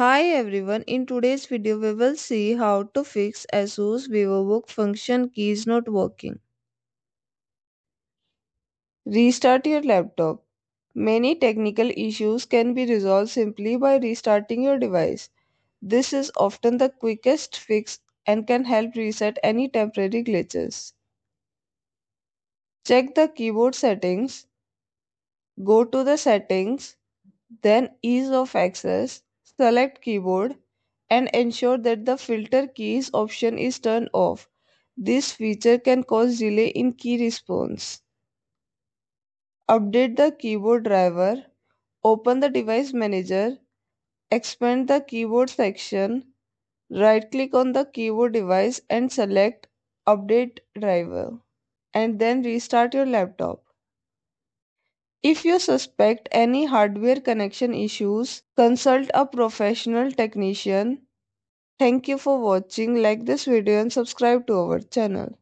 Hi everyone, in today's video we will see how to fix ASUS VivoBook function keys not working. Restart your laptop. Many technical issues can be resolved simply by restarting your device. This is often the quickest fix and can help reset any temporary glitches. Check the keyboard settings. Go to the settings, then ease of access, select keyboard and ensure that the filter keys option is turned off. This feature can cause delay in key response. Update the keyboard driver. Open the device manager. Expand the keyboard section. Right click on the keyboard device and select update driver and then restart your laptop. If you suspect any hardware connection issues, consult a professional technician. Thank you for watching. Like this video and subscribe to our channel.